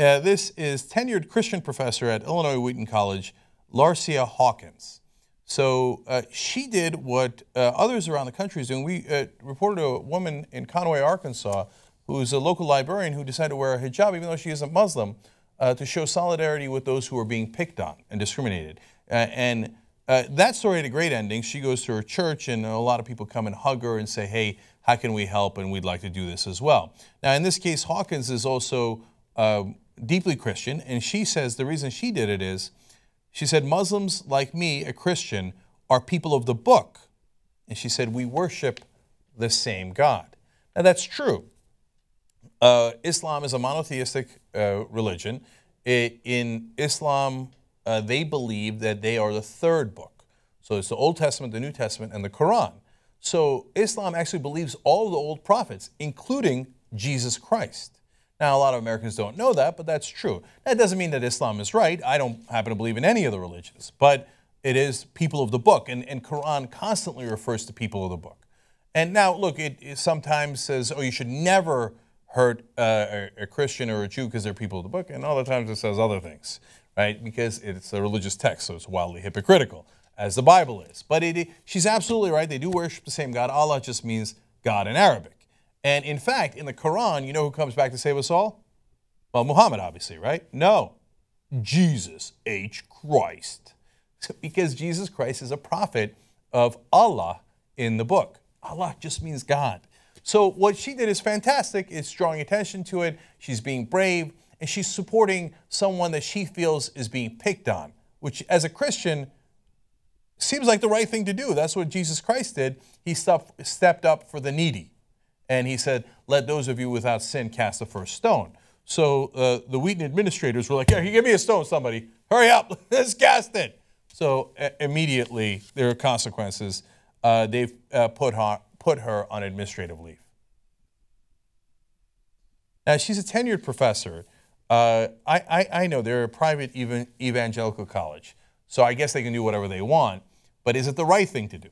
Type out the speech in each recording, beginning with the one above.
Uh, this is tenured Christian professor at Illinois Wheaton College, Larycia Hawkins. So uh, she did what uh, others around the country is doing. We uh, reported a woman in Conway, Arkansas, who's a local librarian who decided to wear a hijab, even though she is a Muslim, uh, to show solidarity with those who are being picked on and discriminated. Uh, and that story had a great ending. She goes to her church, and a lot of people come and hug her and say, hey, how can we help? And we'd like to do this as well. Now, in this case, Hawkins is also uh, deeply Christian, and she says the reason she did it is she said, Muslims like me, a Christian, are people of the book. And she said, we worship the same God. Now, that's true. Uh, Islam is a monotheistic uh, religion. In Islam, uh, they believe that they are the third book. So it's the Old Testament, the New Testament, and the Quran. So Islam actually believes all the old prophets, including Jesus Christ. Now, a lot of Americans don't know that, but that's true. That doesn't mean that Islam is right. I don't happen to believe in any of the religions, but it is people of the book, and, and Quran constantly refers to people of the book. And now, look, it, it sometimes says, oh, you should never hurt uh, a, a, Christian or a Jew because they're people of the book, and other times it says other things, right? Because it's a religious text, so it's wildly hypocritical, as the Bible is. But it, she's absolutely right. They do worship the same God. Allah just means God in Arabic. And in fact, in the Quran, you know who comes back to save us all? Well, Muhammad, obviously, right? No, Jesus H. Christ. because Jesus Christ is a prophet of Allah in the book. Allah just means God. So what she did is fantastic. It's drawing attention to it. She's being brave, and she's supporting someone that she feels is being picked on, which as a Christian seems like the right thing to do. That's what Jesus Christ did. He stepped up for the needy and he said, Let those of you without sin cast the first stone. So uh, the Wheaton administrators were like, Yeah, give me a stone, somebody. Hurry up, let's cast it. So uh, immediately there are consequences. Uh, they've uh, put, her, put her on administrative leave. Now, she's a tenured professor. Uh, I, I, I, know they're a private ev- evangelical college, so I guess they can do whatever they want, but is it the right thing to do?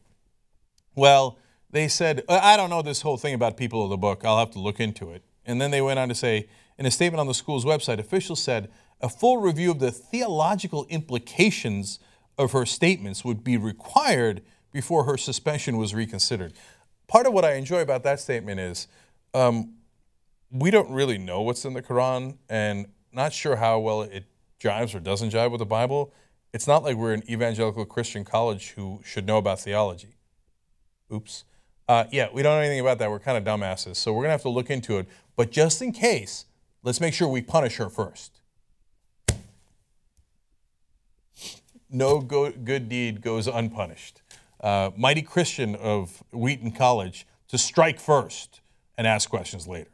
Well, they said, I don't know this whole thing about people of the book. I'll have to look into it. And then they went on to say, in a statement on the school's website, officials said a full review of the theological implications of her statements would be required before her suspension was reconsidered. Part of what I enjoy about that statement is um, we don't really know what's in the Quran and not sure how well it jives or doesn't jive with the Bible. It's not like we're an evangelical Christian college who should know about theology. Oops. Uh, yeah, we don't know anything about that. We're kind of dumbasses. So we're going to have to look into it. But just in case, let's make sure we punish her first. No go- good deed goes unpunished. Uh, mighty Christian of Wheaton College to strike first and ask questions later.